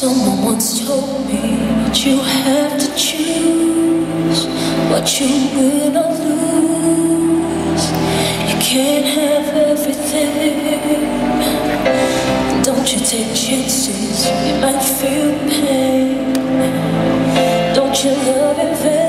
Someone once told me that you have to choose what you win or lose. You can't have everything. Don't you take chances, you might feel pain. Don't you love it?